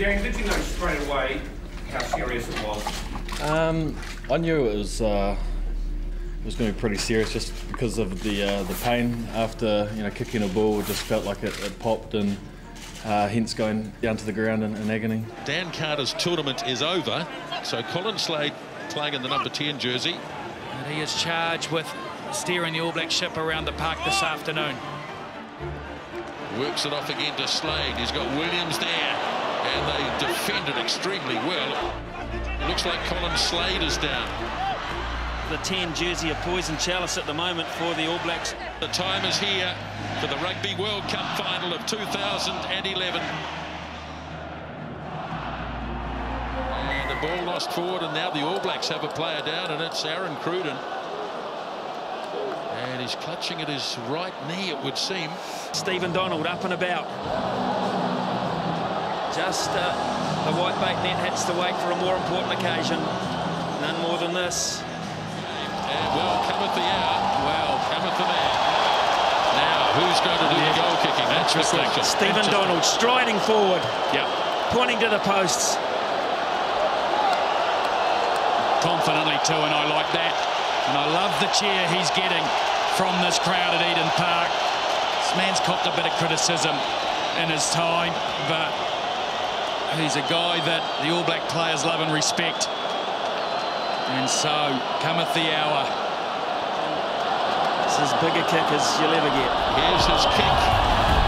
Dan, did you know straight away how serious it was? Um, I knew it was uh, it was going to be pretty serious just because of the uh, the pain after you know kicking a ball. It just felt like it, it popped and uh, hence going down to the ground in, in agony. Dan Carter's tournament is over, so Colin Slade playing in the number 10 jersey. And he is charged with steering the All Black ship around the park this afternoon. Works it off again to Slade. He's got Williams there, and they defended extremely well. Looks like Colin Slade is down. The 10 jersey of Poison Chalice at the moment for the All Blacks. The time is here for the Rugby World Cup final of 2011. And the ball lost forward, and now the All Blacks have a player down, and it's Aaron Cruden. And he's clutching at his right knee, it would seem. Stephen Donald up and about. Just uh, the white bait net hits the wake for a more important occasion. None more than this. And well cometh the hour. Well cometh the man. Now, who's going to do the goal kicking? That's the question. Stephen Donald striding forward. Yeah. Pointing to the posts. Confidently too, and I like that. And I love the cheer he's getting from this crowd at Eden Park. This man's copped a bit of criticism in his time, but he's a guy that the All Black players love and respect. And so cometh the hour. It's as big a kick as you'll ever get. Here's his kick.